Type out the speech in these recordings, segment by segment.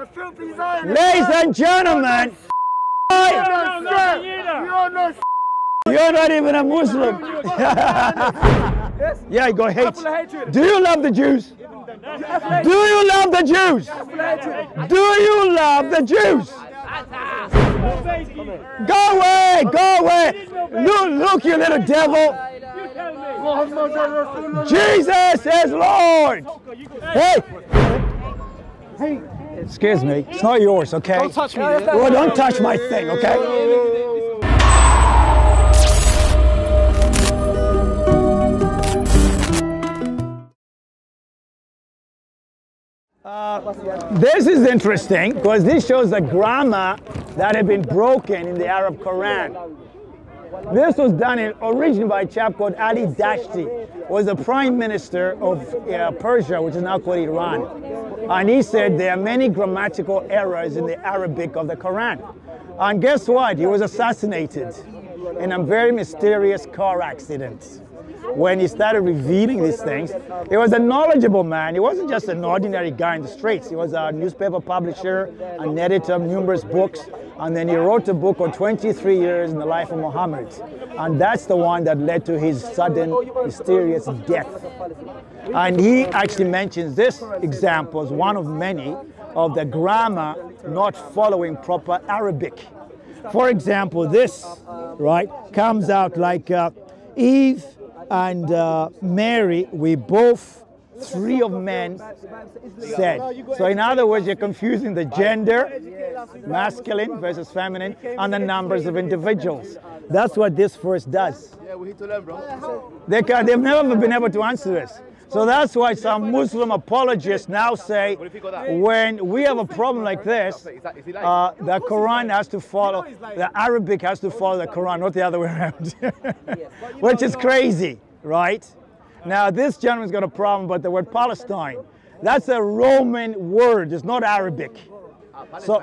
The filthy Zionists. Ladies and gentlemen, You're no you're not even a Muslim. yeah, go hate. full of hatred. Do you love the Jews? Do you love the Jews? Do you love the Jews? Go away, go away. Look, look, you little devil. Jesus is Lord. Hey. Hey. Excuse me. It's not yours, okay? Don't touch me. Well, don't touch my thing, okay? Uh, this is interesting because this shows the grammar that had been broken in the Arab Quran. This was done in, originally by a chap called Ali Dashti, was the prime minister of uh, Persia, which is now called Iran. And he said there are many grammatical errors in the Arabic of the Quran. And guess what? He was assassinated in a very mysterious car accident. When he started revealing these things, he was a knowledgeable man. He wasn't just an ordinary guy in the streets. He was a newspaper publisher, an editor of numerous books, and then he wrote a book on 23 years in the life of Muhammad. And that's the one that led to his sudden, mysterious death. And he actually mentions this example as one of many of the grammar not following proper Arabic. For example, this, right, comes out like uh, Eve and uh, Mary, we both, three of men said. So, in other words, you're confusing the gender, masculine versus feminine, and the numbers of individuals. That's what this verse does. They can, they've never been able to answer this. So that's why some Muslim apologists now say when we have a problem like this, uh, the Quran has to follow, the Arabic has to follow the Quran, not the other way around. Which is crazy, right? Now, this gentleman's got a problem, but the word Palestine, that's a Roman word, it's not Arabic. So,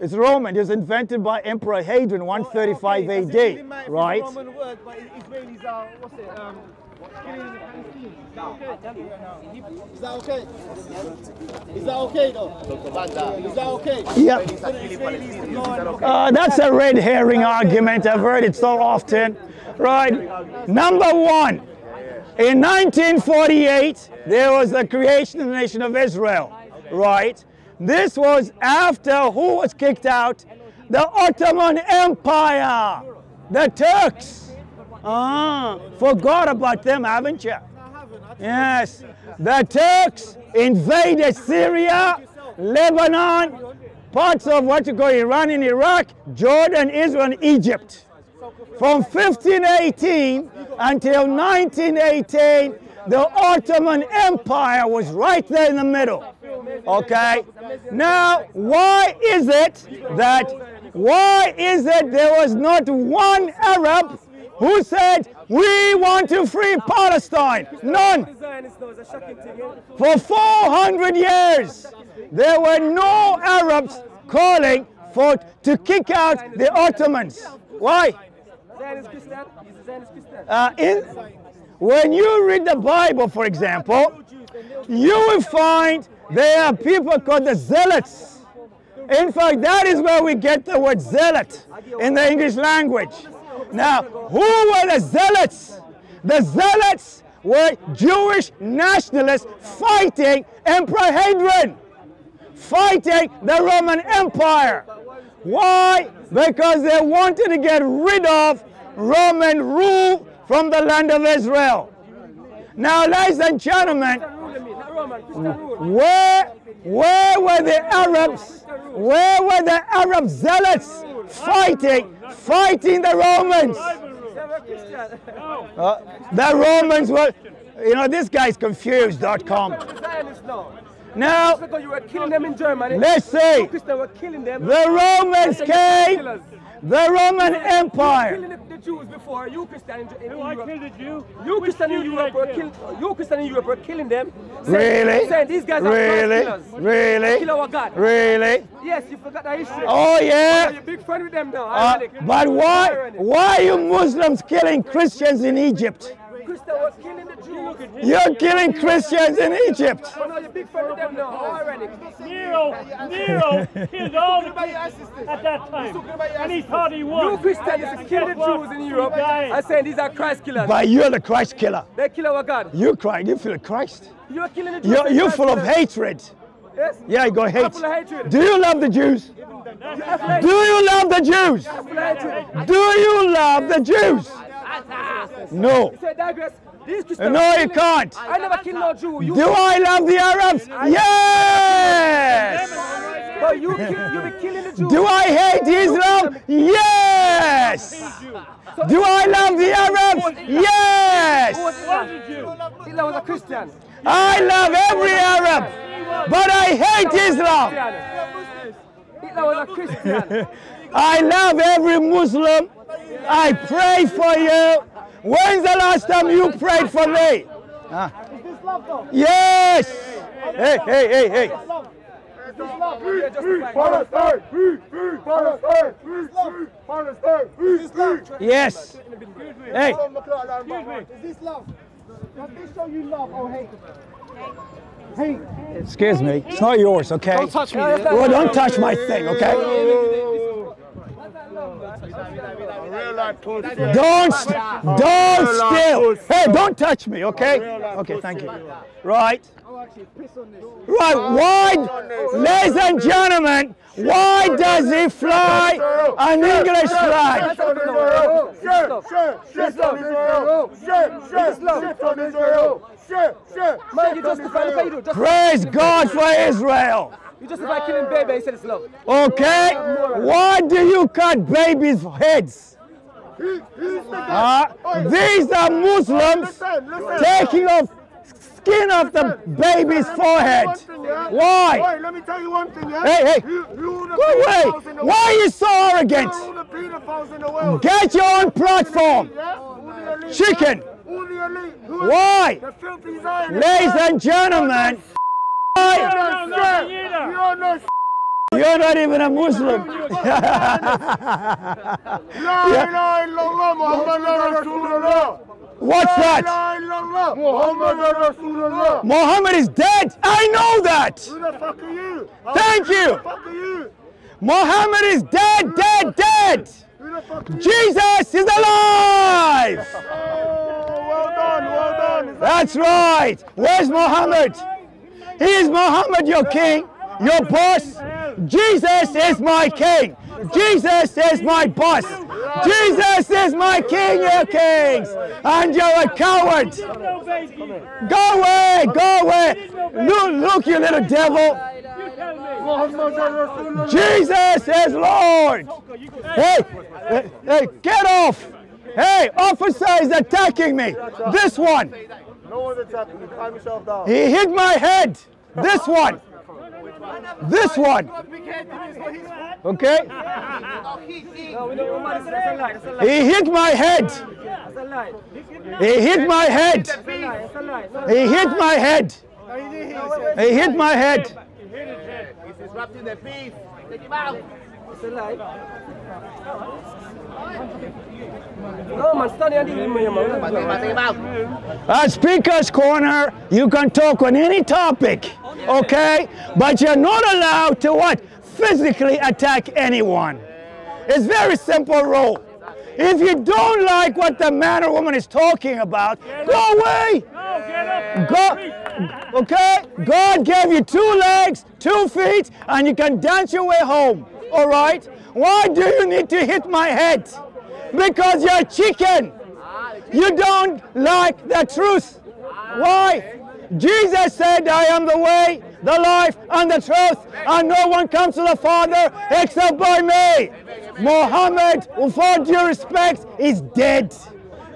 it's Roman. It was invented by Emperor Hadrian, 135 AD, right? Roman word, but Israelis are, what's it, um, killing the Palestinians. Is that okay? Is that okay though? Is that okay? Yeah. Uh, that's a red herring argument. I've heard it so often. Right. Number one. In 1948, there was the creation of the nation of Israel. Right. This was after who was kicked out? The Ottoman Empire. The Turks. Ah, forgot about them, haven't you? Yes. The Turks invaded Syria, Lebanon, parts of what you call Iran and Iraq, Jordan, Israel, and Egypt. From 1518 until 1918, the Ottoman Empire was right there in the middle. Okay? Now, why is it that, why is it there was not one Arab who said, we want to free Palestine? None. For 400 years, there were no Arabs calling for to kick out the Ottomans. Why? Uh, in, when you read the Bible, for example, you will find there are people called the zealots. In fact, that is where we get the word zealot in the English language. Now, who were the zealots? The zealots were Jewish nationalists fighting Emperor Hadrian, fighting the Roman Empire. Why? Because they wanted to get rid of Roman rule from the land of Israel. Now, ladies and gentlemen, where, where were the Arabs? Where were the Arab zealots fighting, fighting the Romans? They were Christian. Uh, the Romans were, you know, this guy's confused.com. Now. Now, Because you were killing them in Germany. let's see. Christians were killing them. The Romans came, the Roman Empire. Killing the, the Jews before. You Christian in, in, in I killed a Jew. You Which Christian in Europe were kill? killing. You Christian in Europe were killing them. saying- Really? Saying these guys are Really? killers. Really? Kill our God. Really? Yes, you forgot that history. Oh, You're yeah. a big friend with them now. Uh, Ironic. but why, why are you Muslims killing Christians in Egypt? Christian was killing the Jews. You're killing Christians in Egypt. Oh no, you're big friend of them now. Nero, Nero killed all the Christians at that time. And he thought he was. You Christians used to kill the Jews in Europe and saying these are Christ killers. But you're the Christ killer. They kill our God. You cry, you feel Christ. You're killing the Jews. You're, you're full of hatred. Yes. Yeah, you got hate. hatred. Do you love the Jews? Do you love the Jews? Full of hatred. Do you love the Jews? No. Say digress. These Christians. Uh, no, you can't. I never killed no Jew. You, Do I love the Arabs? Yes. but you, kill, you be killing the Jews. Do I hate Islam? Yes. Do I love the Arabs? Yes. Was a Jew. Hitler was a Christian. I love every Arab, but I hate Islam. Hitler was a Christian. I love every Muslim. I pray for you. When's the last time you prayed for me? Is this love though? Yes. Hey, hey, hey, hey. Yes. Hey, Is this love? Does this show you love or hate? Hate. excuse me. It's not yours, okay? Don't touch me. Well, don't touch my thing, okay? Don't, don't steal. Hey, don't touch me, okay? Okay, thank you. Right. Right, why, ladies and gentlemen, why does he fly an English flag? Praise God for Israel. You justify killing baby. He said it's love. Okay? Why do you cut babies' heads? Uh, these are Muslims taking off skin off the baby's forehead. Why? Let me tell you one thing, yeah? Hey, hey. You, you Go away. pedophiles in the Why are you so arrogant? You the pedophiles in the world. Get your own platform. Yeah? Who the elite, Chicken. yeah? Who the Why? The filthy Zionists. Ladies and gentlemen, You're no You're not even a Muslim. La ilaha illallah Muhammad Rasulullah. What's that? Muhammad is dead. I know that. Who the fuck are you? Thank you. the fuck are you? Muhammad is dead, dead, dead. Who the fuck are you? Jesus is alive. Oh, well done, well done. That That's right. Where's Muhammad? He is Muhammad, your king, your boss. Jesus is my king. Jesus is my boss. Jesus is my king, your kings. And you're a coward. Go away, go away. Look, look, you little devil. Jesus is Lord. Hey, hey, get off. Hey, officer is attacking me. This one. No one's attacking me. Calm yourself down. He hit my head. This one. This one. Okay? No, we don't want That's a lie. That's a lie. He hit my head. That's a lie. He hit my head. That's a lie. That's a lie. No, He hit my head. He hit my head. He's Disrupting the peace. Take him out. It's a lie. No, man, stand here and deal with me, man. Take him out. At Speaker's Corner, you can talk on any topic, okay? But you're not allowed to what? Physically attack anyone. It's very simple rule. If you don't like what the man or woman is talking about, go away. No, get up. Go, okay? God gave you two legs, two feet, and you can dance your way home. All right? Why do you need to hit my head? Because you're chicken. You don't like the truth. Why? Jesus said, I am the way, the life, and the truth, and no one comes to the Father except by me. Muhammad, with all due respect, is dead.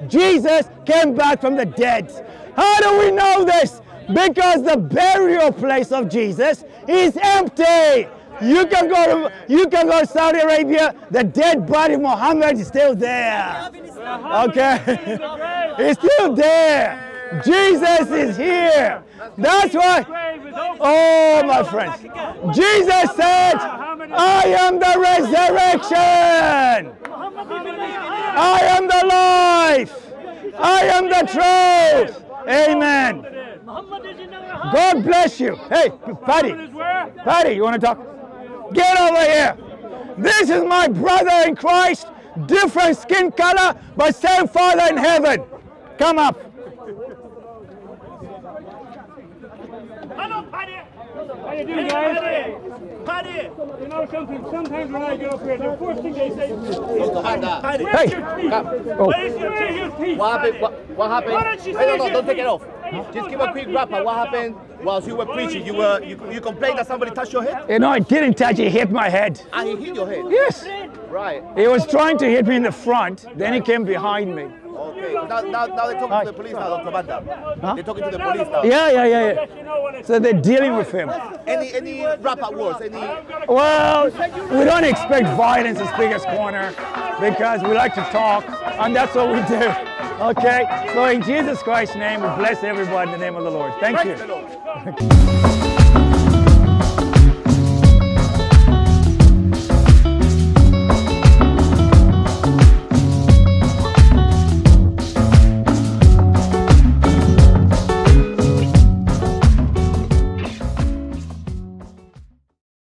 Jesus came back from the dead. How do we know this? Because the burial place of Jesus is empty. You can go to you can go to Saudi Arabia. The dead body of Muhammad is still there. Okay, it's still there. Jesus is here. That's why. Grave is open. Oh, my friends. Jesus said, I am the resurrection. I am the life. I am the truth. Amen. Muhammad is in the house. God bless you. Hey, Patty. Muhammad is where? Patty, you want to talk? Get over here. This is my brother in Christ, different skin color, but same Father in heaven. Come up. Hello, Paddy. How you doing, guys? Paddy. You know something? Sometimes when I get up here, the first thing they say is, Paddy. Where's Hey. your teeth? Oh. Where's your, where's your teeth? What happened? What, what happened? Why don't you Hey, no, say no, don't take it off. Hey, Just give a quick wrap up. What happened whilst you were preaching? You were you, you complained that somebody touched your head? You know, I didn't touch, he hit my head. And he hit your head. Yes. Right. He was trying to hit me in the front, then he came behind me. Okay. Now, now, now they're talking to the police now, Dr. Banda. They're talking to the police now. Yeah, yeah, yeah, yeah. Let you know when it's So they're dealing with him. Any any wrap up words? Any Well, we don't expect violence in Speaker's Corner because we like to talk, and that's what we do. Okay? So in Jesus Christ's name, we bless everybody in the name of the Lord. Thank you.